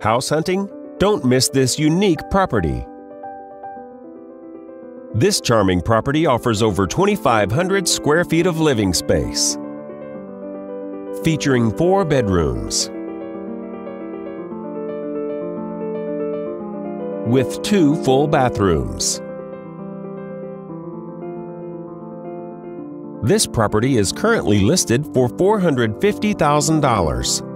House hunting? Don't miss this unique property. This charming property offers over 2,500 square feet of living space, featuring four bedrooms with two full bathrooms. This property is currently listed for $450,000.